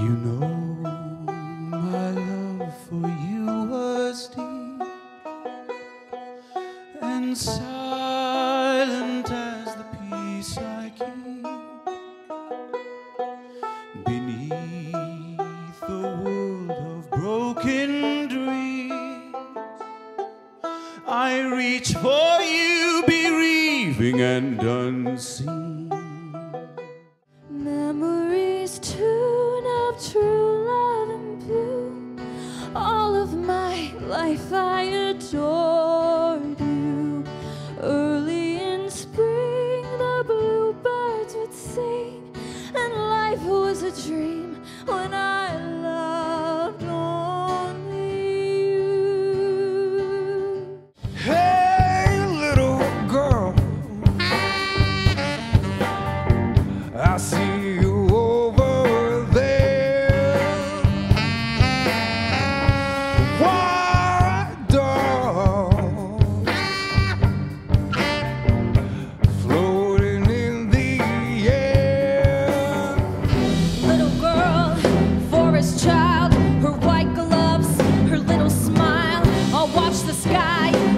You know my love for you was deep and silent as the peace I keep beneath the world of broken dreams. I reach for you, bereaving and unseen. Life I adored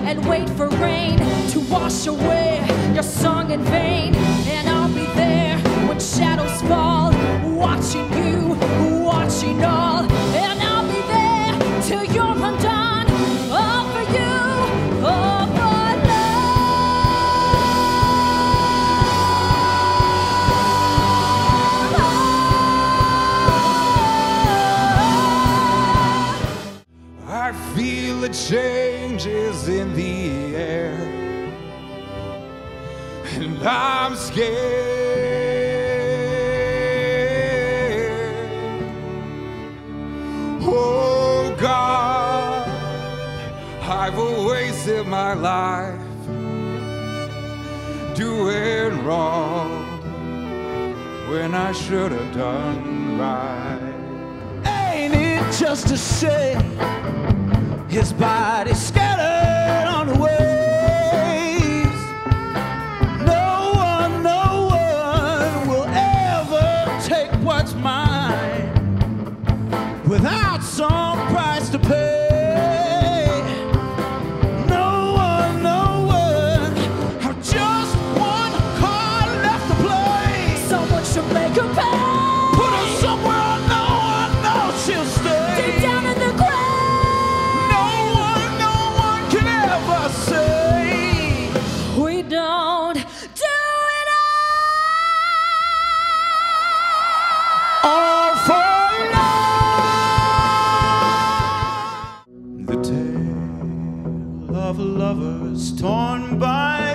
and wait for rain to wash away your song in vain. And I'll be there when shadows fall, I feel the changes in the air, and I'm scared. Oh God, I've wasted my life doing wrong when I should have done right. Ain't it just a shame his body scattered on the waves? No one, no one will ever take what's mine without some price to pay. of lovers torn by